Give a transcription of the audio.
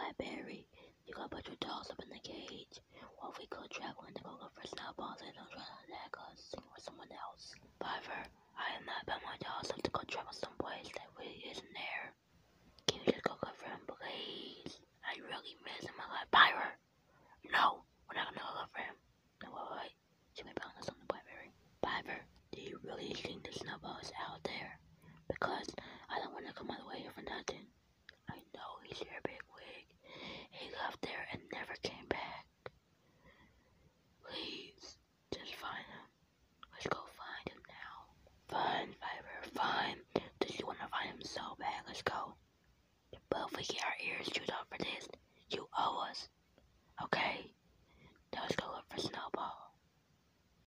Blackberry, you gotta put your dolls up in the cage. While we go traveling to go look for Snowpaws and don't try to attack us or someone else. Fiver, I am not putting my dolls up to go travel someplace that really isn't there. Can you just go look for him, please? I really miss him a lot. Fiver! No, we're not gonna go look for him. No, wait, wait. She may be on something, Blackberry. Fiver, do you really think the Snowpaw is out there? Because I don't want to come all the way here for nothing. I know he's your so bad? Let's go. But if we get our ears chewed off for this,